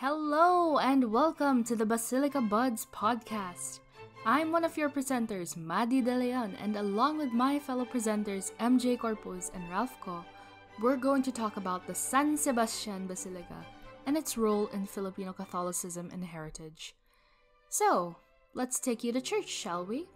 Hello and welcome to the Basilica Buds podcast. I'm one of your presenters, Madi De Leon, and along with my fellow presenters, MJ Corpus and Ralph Co, we're going to talk about the San Sebastian Basilica and its role in Filipino Catholicism and heritage. So, let's take you to church, shall we?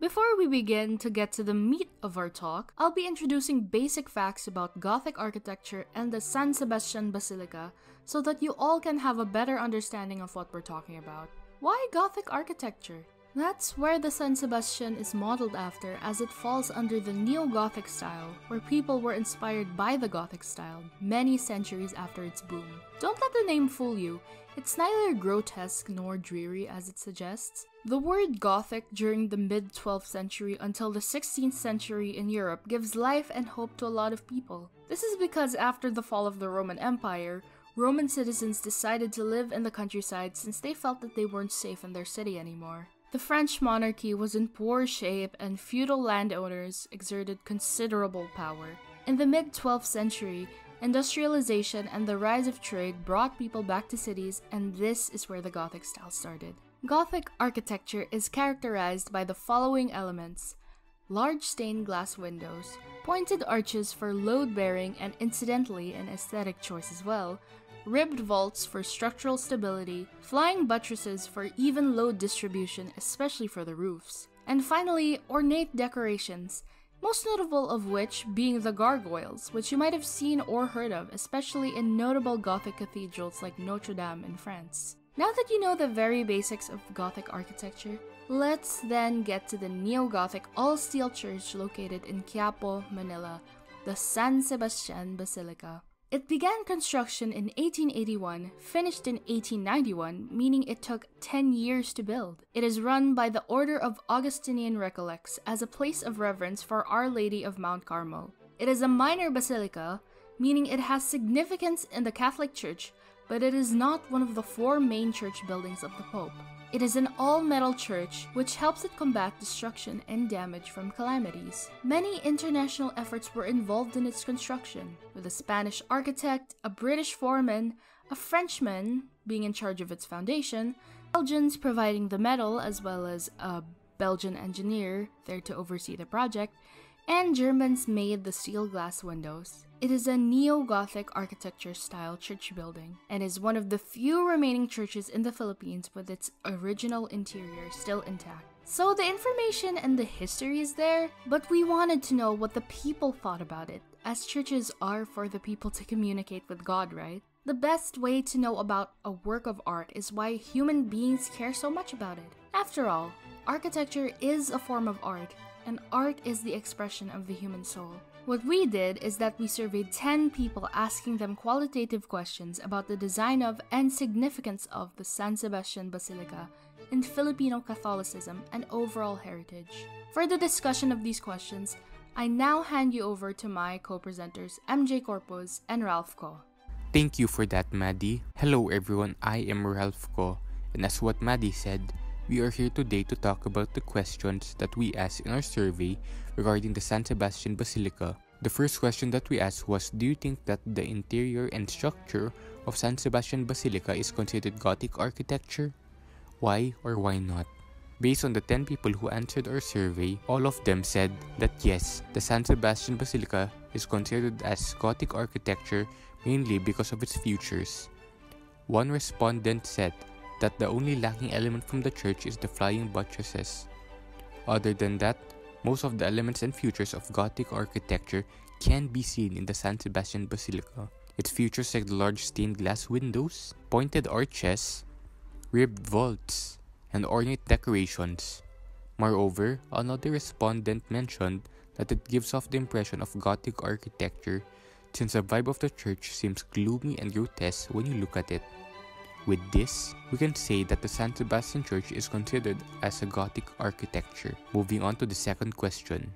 Before we begin to get to the meat of our talk, I'll be introducing basic facts about Gothic architecture and the San Sebastian Basilica so that you all can have a better understanding of what we're talking about. Why Gothic architecture? That's where the San Sebastian is modeled after as it falls under the Neo Gothic style, where people were inspired by the Gothic style many centuries after its boom. Don't let the name fool you, it's neither grotesque nor dreary as it suggests. The word Gothic during the mid 12th century until the 16th century in Europe gives life and hope to a lot of people. This is because after the fall of the Roman Empire, Roman citizens decided to live in the countryside since they felt that they weren't safe in their city anymore. The French monarchy was in poor shape and feudal landowners exerted considerable power. In the mid 12th century, industrialization and the rise of trade brought people back to cities, and this is where the Gothic style started. Gothic architecture is characterized by the following elements. Large stained glass windows, pointed arches for load bearing and incidentally an aesthetic choice as well, ribbed vaults for structural stability, flying buttresses for even load distribution, especially for the roofs, and finally, ornate decorations, most notable of which being the gargoyles, which you might have seen or heard of, especially in notable Gothic cathedrals like Notre Dame in France. Now that you know the very basics of Gothic architecture, let's then get to the Neo Gothic all steel church located in Quiapo, Manila, the San Sebastian Basilica. It began construction in 1881, finished in 1891, meaning it took 10 years to build. It is run by the Order of Augustinian Recollects as a place of reverence for Our Lady of Mount Carmel. It is a minor basilica, meaning it has significance in the Catholic Church, but it is not one of the four main church buildings of the Pope. It is an all metal church which helps it combat destruction and damage from calamities. Many international efforts were involved in its construction, with a Spanish architect, a British foreman, a Frenchman being in charge of its foundation, Belgians providing the metal, as well as a Belgian engineer there to oversee the project, and Germans made the steel glass windows. It is a neo Gothic architecture style church building and is one of the few remaining churches in the Philippines with its original interior still intact. So the information and the history is there, but we wanted to know what the people thought about it, as churches are for the people to communicate with God, right? The best way to know about a work of art is why human beings care so much about it. After all, architecture is a form of art, and art is the expression of the human soul. What we did is that we surveyed 10 people asking them qualitative questions about the design of and significance of the San Sebastian Basilica in Filipino Catholicism and overall heritage. For the discussion of these questions, I now hand you over to my co presenters MJ Corpus and Ralph Ko. Thank you for that, Maddie. Hello, everyone. I am Ralph Ko, and as what Maddie said, we are here today to talk about the questions that we asked in our survey regarding the San Sebastian Basilica. The first question that we asked was Do you think that the interior and structure of San Sebastian Basilica is considered Gothic architecture? Why or why not? Based on the 10 people who answered our survey, all of them said that yes, the San Sebastian Basilica is considered as Gothic architecture mainly because of its features. One respondent said that the only lacking element from the church is the flying buttresses. Other than that, most of the elements and features of Gothic architecture can be seen in the San Sebastian Basilica. Its features like the large stained glass windows, pointed arches, ribbed vaults, and ornate decorations. Moreover, another respondent mentioned that it gives off the impression of Gothic architecture since the vibe of the church seems gloomy and grotesque when you look at it. With this, we can say that the San Sebastian Church is considered as a Gothic architecture. Moving on to the second question.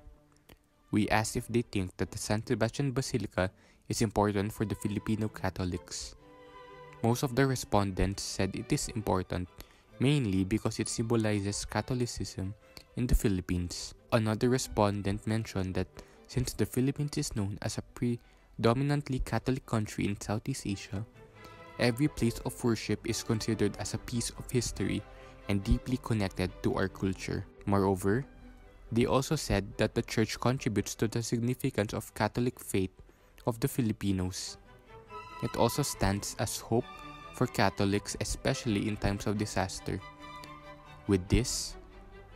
We asked if they think that the San Sebastian Basilica is important for the Filipino Catholics. Most of the respondents said it is important, mainly because it symbolizes Catholicism in the Philippines. Another respondent mentioned that since the Philippines is known as a predominantly Catholic country in Southeast Asia, every place of worship is considered as a piece of history and deeply connected to our culture. Moreover, they also said that the church contributes to the significance of Catholic faith of the Filipinos. It also stands as hope for Catholics, especially in times of disaster. With this,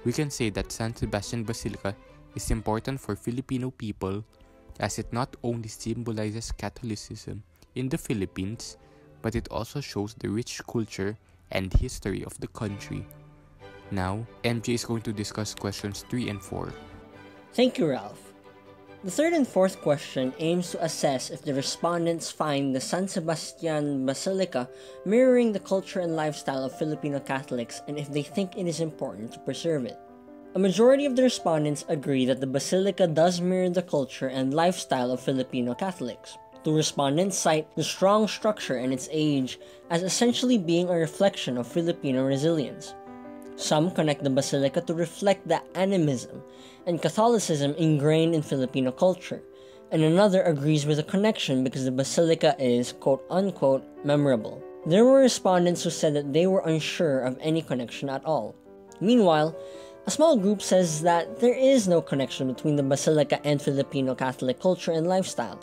we can say that San Sebastian Basilica is important for Filipino people as it not only symbolizes Catholicism in the Philippines, but it also shows the rich culture and history of the country. Now, MJ is going to discuss questions 3 and 4. Thank you, Ralph. The third and fourth question aims to assess if the respondents find the San Sebastian Basilica mirroring the culture and lifestyle of Filipino Catholics and if they think it is important to preserve it. A majority of the respondents agree that the basilica does mirror the culture and lifestyle of Filipino Catholics. The respondents cite the strong structure and its age as essentially being a reflection of Filipino resilience. Some connect the basilica to reflect the animism and Catholicism ingrained in Filipino culture, and another agrees with the connection because the basilica is quote unquote memorable. There were respondents who said that they were unsure of any connection at all. Meanwhile, a small group says that there is no connection between the basilica and Filipino Catholic culture and lifestyle.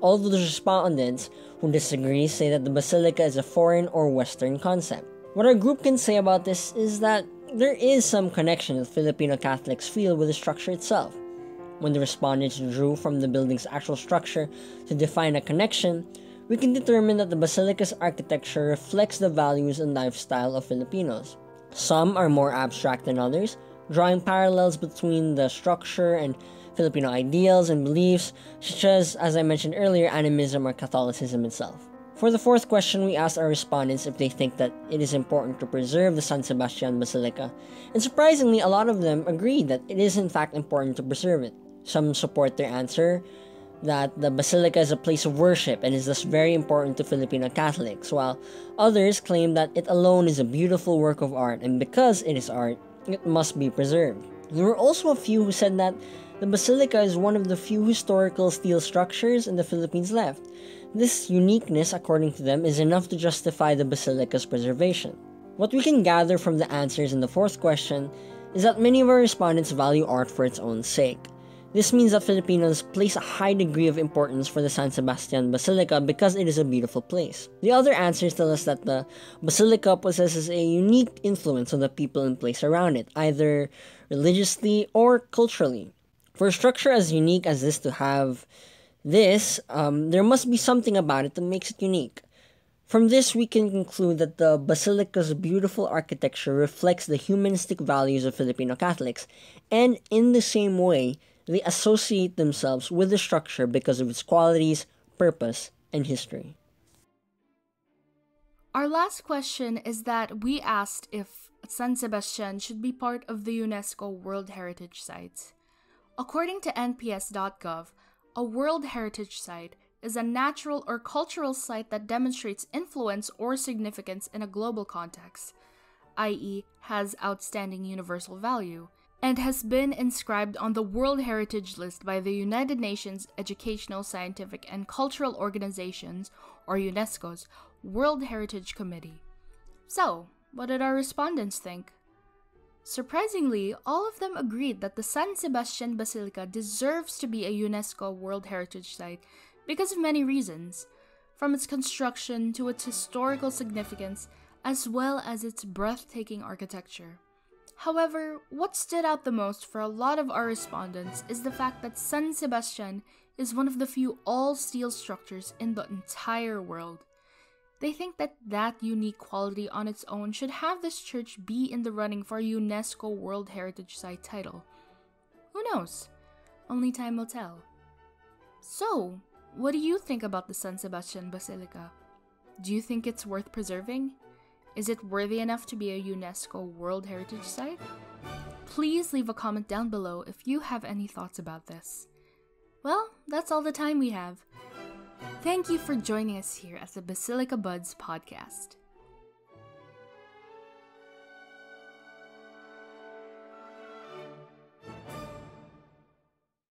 All of the respondents who disagree say that the basilica is a foreign or Western concept. What our group can say about this is that there is some connection that Filipino Catholics feel with the structure itself. When the respondents drew from the building's actual structure to define a connection, we can determine that the basilica's architecture reflects the values and lifestyle of Filipinos. Some are more abstract than others, drawing parallels between the structure and Filipino ideals and beliefs, such as, as I mentioned earlier, animism or Catholicism itself. For the fourth question, we asked our respondents if they think that it is important to preserve the San Sebastian Basilica, and surprisingly, a lot of them agreed that it is in fact important to preserve it. Some support their answer that the basilica is a place of worship and is thus very important to Filipino Catholics, while others claim that it alone is a beautiful work of art, and because it is art, it must be preserved. There were also a few who said that the basilica is one of the few historical steel structures in the Philippines left, this uniqueness, according to them, is enough to justify the basilica's preservation. What we can gather from the answers in the fourth question is that many of our respondents value art for its own sake. This means that Filipinos place a high degree of importance for the San Sebastian Basilica because it is a beautiful place. The other answers tell us that the basilica possesses a unique influence on the people and place around it, either religiously or culturally. For a structure as unique as this to have this, um, there must be something about it that makes it unique. From this, we can conclude that the basilica's beautiful architecture reflects the humanistic values of Filipino Catholics, and in the same way, they associate themselves with the structure because of its qualities, purpose, and history. Our last question is that we asked if San Sebastian should be part of the UNESCO World Heritage Sites. According to NPS.gov, a World Heritage Site is a natural or cultural site that demonstrates influence or significance in a global context, i.e., has outstanding universal value, and has been inscribed on the World Heritage List by the United Nations Educational, Scientific, and Cultural Organizations, or UNESCO's World Heritage Committee. So, what did our respondents think? Surprisingly, all of them agreed that the San Sebastian Basilica deserves to be a UNESCO World Heritage Site because of many reasons, from its construction to its historical significance, as well as its breathtaking architecture. However, what stood out the most for a lot of our respondents is the fact that San Sebastian is one of the few all steel structures in the entire world. They think that that unique quality on its own should have this church be in the running for a UNESCO World Heritage Site title. Who knows? Only time will tell. So, what do you think about the San Sebastian Basilica? Do you think it's worth preserving? Is it worthy enough to be a UNESCO World Heritage Site? Please leave a comment down below if you have any thoughts about this. Well, that's all the time we have. Thank you for joining us here at the Basilica Buds podcast.